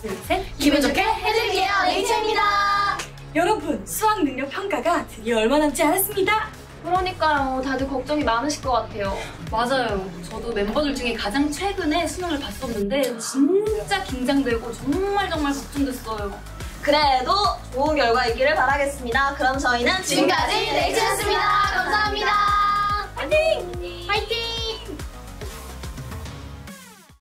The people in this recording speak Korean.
둘, 셋. 기분 좋게 해드릴게요. 레이첼입니다. 여러분, 수학 능력 평가가 드디어 얼마 남지 않았습니다. 그러니까요. 다들 걱정이 많으실 것 같아요. 맞아요. 저도 멤버들 중에 가장 최근에 수능을 봤었는데 진짜 긴장되고 정말 정말 걱정됐어요. 그래도 좋은 결과 있기를 바라겠습니다. 그럼 저희는 지금까지 레이첼였습니다